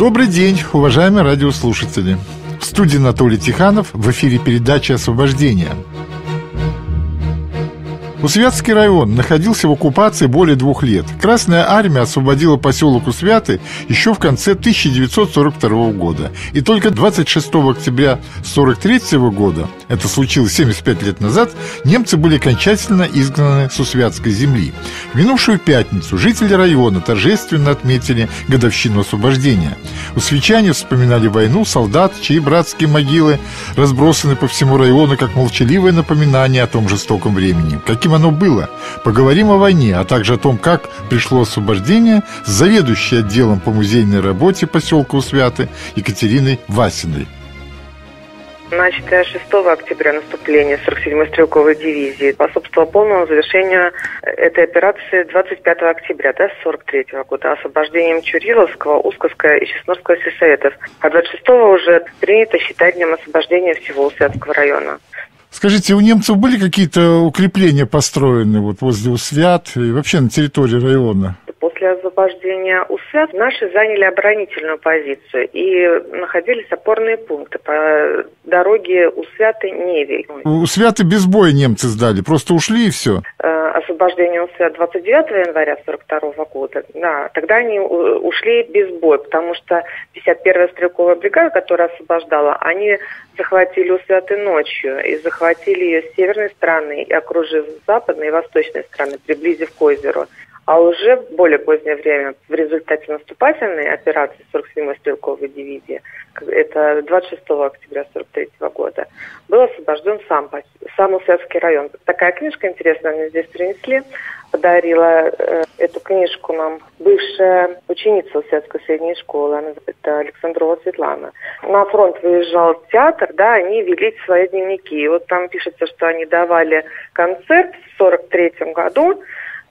Добрый день, уважаемые радиослушатели. В студии Анатолий Тиханов в эфире передачи «Освобождение». Усвятский район находился в оккупации более двух лет. Красная армия освободила поселок Усвяты еще в конце 1942 года. И только 26 октября 1943 года, это случилось 75 лет назад, немцы были окончательно изгнаны с Усвятской земли. В минувшую пятницу жители района торжественно отметили годовщину освобождения. Усвячане вспоминали войну, солдат, чьи братские могилы разбросаны по всему району как молчаливое напоминание о том жестоком времени. Каким каким оно было. Поговорим о войне, а также о том, как пришло освобождение заведующей отделом по музейной работе поселка Усвяты Екатериной Васиной. Значит, 6 октября наступление 47-й стрелковой дивизии способствовало полному завершению этой операции 25 октября да, 43 -го года освобождением Чуриловского, Узковского и Честновского сельсоветов. А 26 уже принято считать днем освобождения всего Усвятского района. Скажите, у немцев были какие-то укрепления построены вот возле Усвят и вообще на территории района? После освобождения Усвят наши заняли оборонительную позицию и находились опорные пункты по дороге Усвяты-Невель. Усвяты без боя немцы сдали, просто ушли и все? Э, освобождение Усвят 29 января 42 года, да, тогда они ушли без боя, потому что 51-я стрелковая бригада, которая освобождала, они захватили Усвяты ночью и захватили ее с северной стороны и окружив с западной и восточной стороны, приблизив к озеру. А уже в более позднее время, в результате наступательной операции 47-й стрелковой дивизии, это 26 октября 43 года, был освобожден сам, сам район. Такая книжка интересная, мне здесь принесли, подарила э, эту книжку нам бывшая ученица Усвятской средней школы, она, это Александрова Светлана. На фронт выезжал театр, да, они вели свои дневники. И вот там пишется, что они давали концерт в 43 году,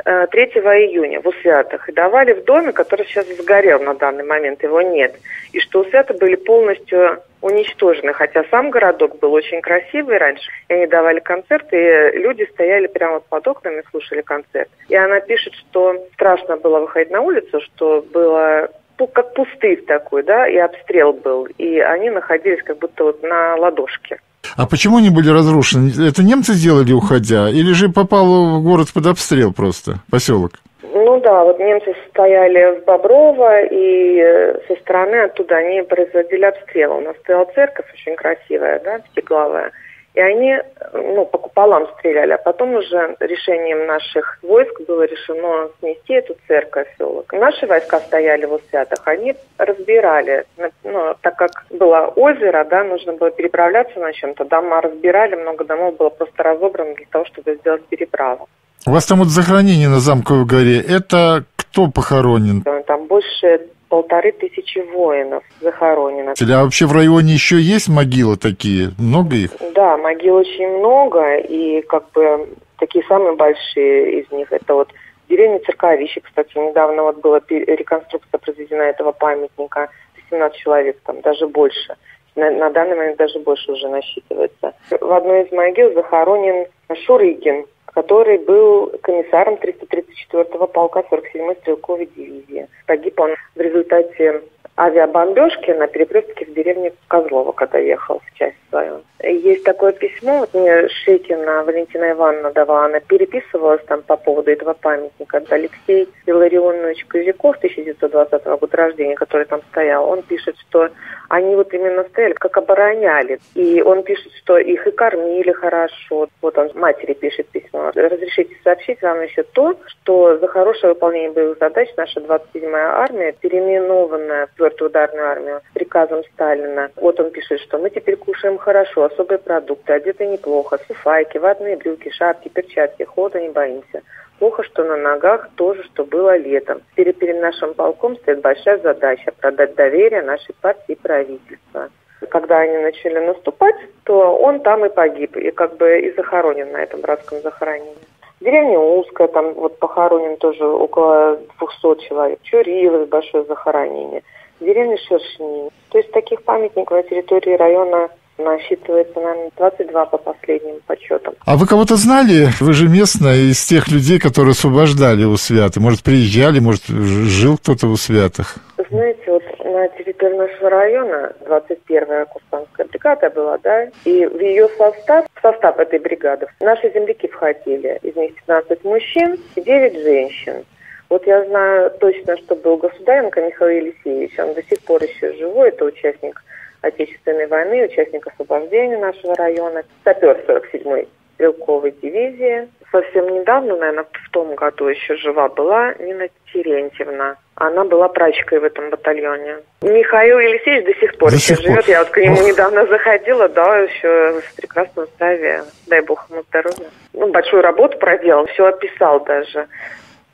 3 э, июня в Усвятах и давали в доме, который сейчас сгорел на данный момент, его нет. И что Усвяты были полностью уничтожены, хотя сам городок был очень красивый раньше. И они давали концерт, и люди стояли прямо под окнами, слушали концерт. И она пишет, что страшно было выходить на улицу, что было как пустырь такой, да, и обстрел был. И они находились как будто вот на ладошке. А почему они были разрушены? Это немцы сделали, уходя? Или же попал в город под обстрел просто, поселок? Ну да, вот немцы стояли в Боброво, и э, со стороны оттуда они производили обстрел. У нас стояла церковь очень красивая, да, пятиглавая. И они ну, по куполам стреляли. А потом уже решением наших войск было решено снести эту церковь. Наши войска стояли в Усвятах, они разбирали. Ну, так как было озеро, да, нужно было переправляться на чем-то. Дома разбирали, много домов было просто разобрано для того, чтобы сделать переправу. У вас там вот захоронение на Замковой горе. Это кто похоронен? Там больше полторы тысячи воинов захоронено. А вообще в районе еще есть могилы такие? Много их? Да, могил очень много, и как бы такие самые большие из них, это вот деревня Церковище, кстати, недавно вот была реконструкция произведена этого памятника, 17 человек, там даже больше. На, на данный момент даже больше уже насчитывается. В одной из могил захоронен Шурыгин, который был комиссаром 334-го полка 47-й стрелковой дивизии. Погиб он в результате авиабомбежки на перекрестке в деревне Козлова, когда ехал в часть свою. Есть такое письмо, вот мне Шекина Валентина Ивановна давала, она переписывалась там по поводу этого памятника. Это Алексей Илларионович Кузяков, 1920 года рождения, который там стоял, он пишет, что они вот именно стояли, как обороняли. И он пишет, что их и кормили хорошо. Вот он матери пишет письмо. Разрешите сообщить вам еще то, что за хорошее выполнение боевых задач наша 27-я армия, переименованная в четвертую ударную армию приказом Сталина. Вот он пишет, что мы теперь кушаем хорошо, особые продукты, одеты неплохо, фуфайки, ватные брюки, шапки, перчатки, холода не боимся. Плохо, что на ногах тоже, что было летом. Теперь перед нашим полком стоит большая задача – продать доверие нашей партии и правительства. Когда они начали наступать, то он там и погиб, и как бы и захоронен на этом братском захоронении. Деревня узкая, там вот похоронен тоже около 200 человек. Чурилов, большое захоронение деревня Шершни. То есть таких памятников на территории района насчитывается, наверное, 22 по последним подсчетам. А вы кого-то знали? Вы же местная из тех людей, которые освобождали у Свята. Может, приезжали, может, жил кто-то у Святых? знаете, вот на территории нашего района 21-я курсантская бригада была, да, и в ее состав, в состав этой бригады наши земляки входили. Из них 15 мужчин и 9 женщин. Вот я знаю точно, что был Государенко Михаил Елисеевич, он до сих пор еще живой, это участник Отечественной войны, участник освобождения нашего района, сапер 47-й стрелковой дивизии. Совсем недавно, наверное, в том году еще жива была Нина Терентьевна. Она была прачкой в этом батальоне. Михаил Елисеевич до сих пор до сих живет. Пор. Я вот к нему Ох. недавно заходила, да, еще в прекрасном здравии. Дай бог ему здоровья. Ну, большую работу проделал, все описал даже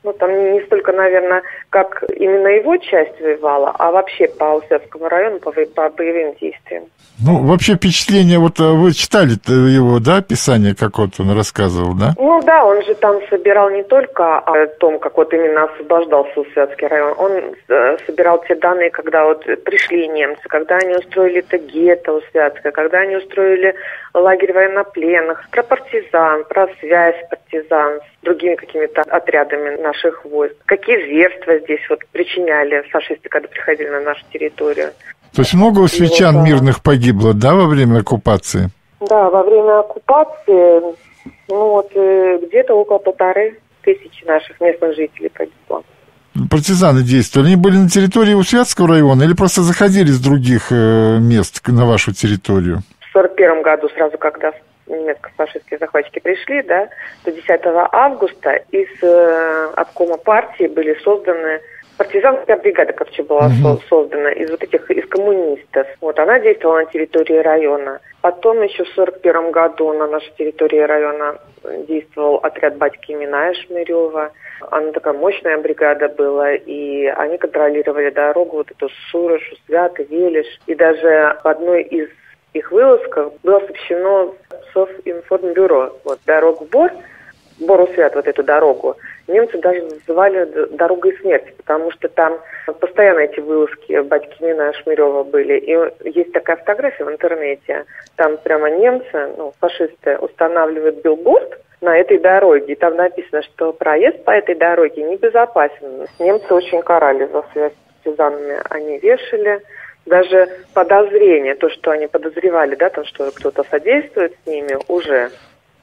ну, там не столько, наверное, как именно его часть воевала, а вообще по Усевскому району по, по боевым действиям. Ну, вообще впечатление, вот э, вы читали его, да, описание, как вот он рассказывал, да? Ну да, он же там собирал не только о том, как вот именно освобождался Усвятский район, он э, собирал те данные, когда вот пришли немцы, когда они устроили это гетто Усвятское, когда они устроили лагерь военнопленных, про партизан, про связь партизан с другими какими-то отрядами наших войск. Какие зверства здесь вот причиняли фашисты, когда приходили на нашу территорию. То есть много у свечан мирных погибло, да, во время оккупации? Да, во время оккупации, ну вот э, где-то около полторы тысячи наших местных жителей погибло. Партизаны действовали. Они были на территории Усвятского района или просто заходили с других э, мест на вашу территорию? В 1941 году, сразу когда немецко-фашистские захватчики пришли, да, то 10 августа из э, обкома партии были созданы партизанская бригада, короче, была угу. создана из вот этих, из коммунистов. Вот, она действовала на территории района. Потом еще в 41 году на нашей территории района действовал отряд батьки Миная Шмырева. Она такая мощная бригада была, и они контролировали дорогу, вот эту Сурыш, Свято, Велиш. И даже в одной из их вылазках было сообщено Совинформбюро, вот, дорогу Бор, Бору Свят, вот эту дорогу, немцы даже называли дорогой смерти, потому что там постоянно эти вылазки Батькинина Шмирева были. И есть такая фотография в интернете, там прямо немцы, ну, фашисты, устанавливают билборд на этой дороге, и там написано, что проезд по этой дороге небезопасен. Немцы очень карали за связь с партизанами, они вешали, даже подозрение, то, что они подозревали, да, то, что кто-то содействует с ними, уже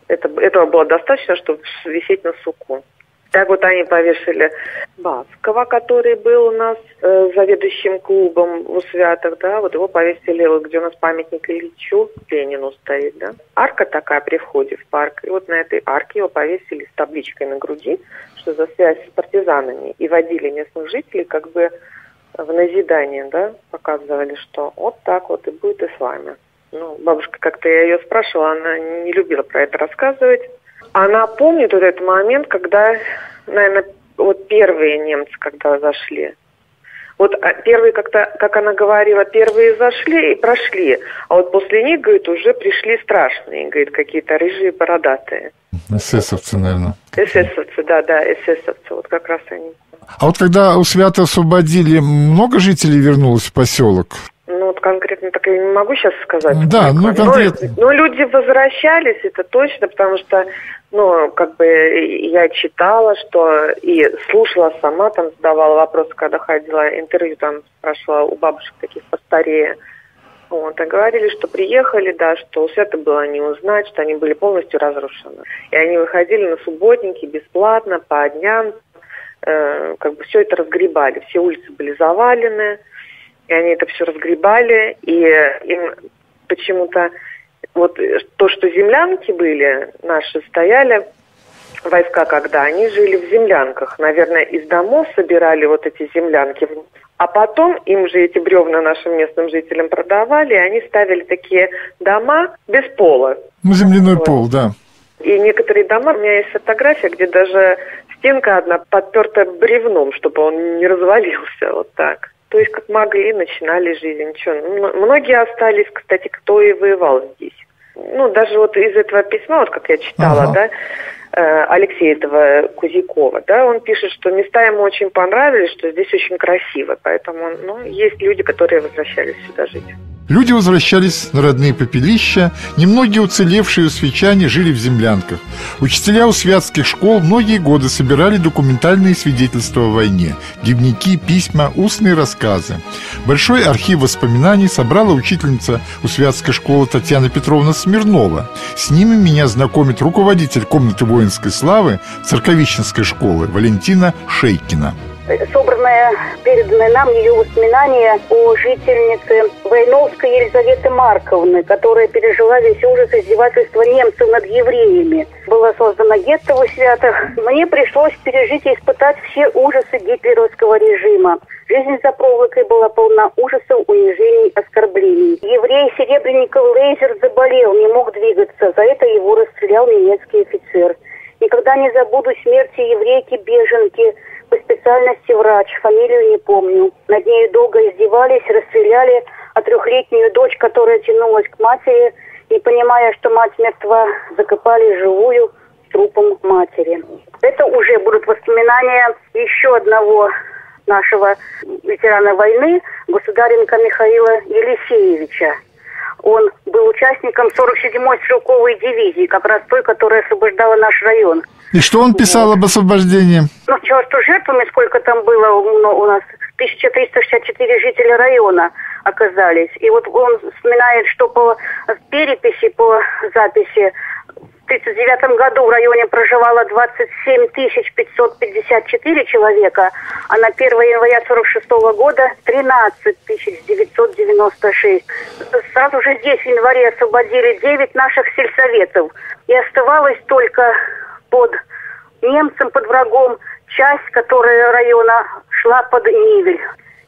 это, этого было достаточно, чтобы висеть на суку. Так вот они повешали Баскова, который был у нас э, заведующим клубом в Святых, да, вот его повесили, вот где у нас памятник Ильичу Ленину стоит, да. Арка такая при входе в парк, и вот на этой арке его повесили с табличкой на груди, что за связь с партизанами, и водили местных жителей как бы в назидание, да, показывали, что вот так вот и будет и с вами. Ну, бабушка, как-то я ее спрашивала, она не любила про это рассказывать. Она помнит вот этот момент, когда, наверное, вот первые немцы, когда зашли. Вот а, первые, как-то, как она говорила, первые зашли и прошли. А вот после них, говорит, уже пришли страшные, говорит, какие-то рыжие бородатые. Эсэсовцы, наверное. Эсэсовцы, да, да, эсэсовцы, вот как раз они. А вот когда у Свято освободили, много жителей вернулось в поселок? Ну, вот конкретно так я не могу сейчас сказать. Да, ну конкретно. Но, но люди возвращались, это точно, потому что, ну, как бы я читала, что и слушала сама, там задавала вопросы, когда ходила интервью, там спрашивала у бабушек таких постарее. Вот, и говорили, что приехали, да, что свято было не узнать, что они были полностью разрушены. И они выходили на субботники бесплатно, по дням, э, как бы все это разгребали. Все улицы были завалены, и они это все разгребали, и им почему-то вот то, что землянки были наши, стояли войска, когда они жили в землянках. Наверное, из домов собирали вот эти землянки. А потом им же эти бревна нашим местным жителям продавали, и они ставили такие дома без пола. Ну, земляной вот. пол, да. И некоторые дома, у меня есть фотография, где даже стенка одна подперта бревном, чтобы он не развалился, вот так. То есть как могли, начинали жизнь. Ничего. Многие остались, кстати, кто и воевал здесь. Ну, даже вот из этого письма, вот как я читала, ага. да, э, Алексея этого Кузякова, да, он пишет, что места ему очень понравились, что здесь очень красиво, поэтому, ну, есть люди, которые возвращались сюда жить. Люди возвращались на родные попелища, немногие уцелевшие свечане жили в землянках. Учителя у святских школ многие годы собирали документальные свидетельства о войне, дневники, письма, устные рассказы. Большой архив воспоминаний собрала учительница у святской школы Татьяна Петровна Смирнова. С ними меня знакомит руководитель комнаты воинской славы Церковищенской школы Валентина Шейкина собранное, переданное нам ее воспоминания о жительнице Войновской Елизаветы Марковны, которая пережила весь ужас издевательства немцев над евреями. Была создана гетто в Святых. Мне пришлось пережить и испытать все ужасы гитлеровского режима. Жизнь за проволокой была полна ужасов, унижений, оскорблений. Еврей Серебренников Лейзер заболел, не мог двигаться. За это его расстрелял немецкий офицер. Никогда не забуду смерти еврейки-беженки – по специальности врач, фамилию не помню. Над ней долго издевались, расстреляли, а трехлетнюю дочь, которая тянулась к матери, не понимая, что мать мертва, закопали живую трупом матери. Это уже будут воспоминания еще одного нашего ветерана войны, государенко Михаила Елисеевича. Он был участником 47-й стрелковой дивизии, как раз той, которая освобождала наш район. И что он писал вот. об освобождении? Ну, что жертвами, сколько там было у нас, 1364 жителя района оказались. И вот он вспоминает, что по переписи, по записи 1939 году в районе проживало 27 554 человека, а на 1 января 1946 года 13 996. Сразу же здесь в январе освободили 9 наших сельсоветов. И оставалось только под немцем, под врагом часть, которая района шла под Нивель.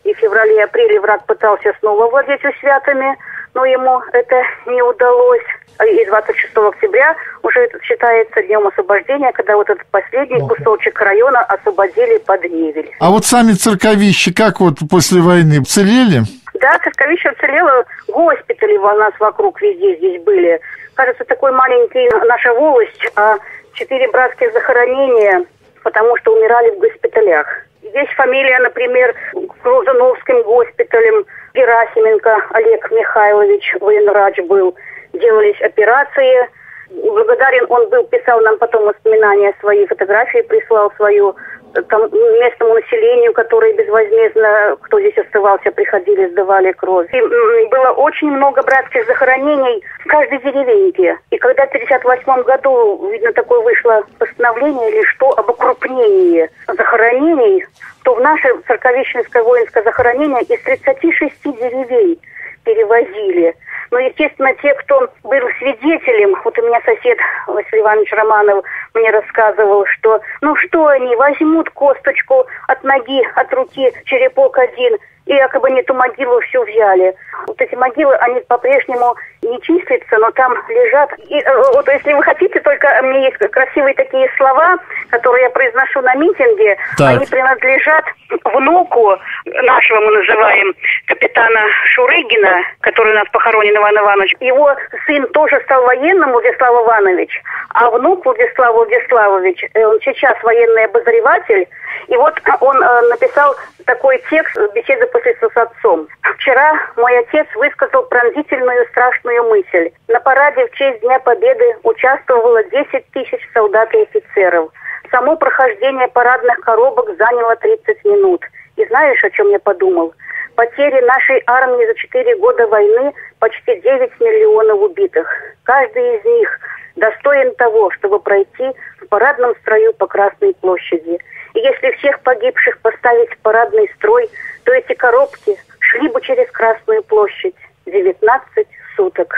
И в феврале-апреле враг пытался снова владеть Святами, но ему это не удалось. И 26 октября уже это считается днем освобождения, когда вот этот последний кусочек района освободили под Невель. А вот сами церковищи как вот после войны целели? Да, церковище уцелело, госпитали у нас вокруг везде здесь были. Кажется, такой маленький наша волость, а четыре братских захоронения, потому что умирали в госпиталях. Здесь фамилия, например, Крузановским госпиталем, Герасименко Олег Михайлович, военврач был. Делались операции. Благодарен он был, писал нам потом воспоминания свои, фотографии прислал свою там, местному населению, которые безвозмездно, кто здесь оставался, приходили, сдавали кровь. И было очень много братских захоронений в каждой деревеньке. И когда в 1958 году, видно, такое вышло постановление или что, об укрупнении захоронений, то в наше Церковищенское воинское захоронение из 36 деревень перевозили – но, ну, естественно, те, кто был свидетелем, вот у меня сосед Василий Иванович Романов мне рассказывал, что ну что они, возьмут косточку от ноги, от руки, черепок один – и якобы не ту могилу всю взяли. Вот эти могилы, они по-прежнему не числятся, но там лежат. И э, вот если вы хотите, только меня есть красивые такие слова, которые я произношу на митинге, так. они принадлежат внуку нашего, мы называем, капитана Шурыгина, который у нас похоронен Иван Иванович. Его сын тоже стал военным, Владислав Иванович, а внук Владислав Владиславович, э, он сейчас военный обозреватель, и вот он э, написал такой текст беседы после с отцом. Вчера мой отец высказал пронзительную страшную мысль. На параде в честь Дня Победы участвовало 10 тысяч солдат и офицеров. Само прохождение парадных коробок заняло 30 минут. И знаешь, о чем я подумал? Потери нашей армии за 4 года войны почти 9 миллионов убитых. Каждый из них достоин того, чтобы пройти в парадном строю по Красной площади – и если всех погибших поставить в парадный строй, то эти коробки шли бы через Красную площадь 19 суток.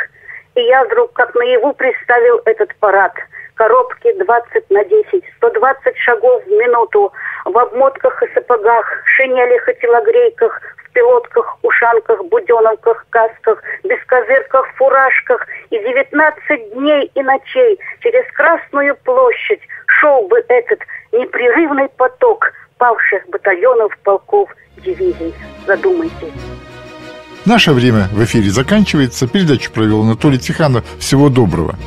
И я вдруг как наяву представил этот парад. Коробки 20 на 10, 120 шагов в минуту, в обмотках и сапогах, шинелях и телогрейках, в пилотках, ушанках, буденовках, касках, бескозырках, фуражках. И 19 дней и ночей через Красную площадь шел бы этот непрерывный поток павших батальонов, полков, дивизий. Задумайтесь. Наше время в эфире заканчивается. Передачу провел Анатолий Тиханов. Всего доброго.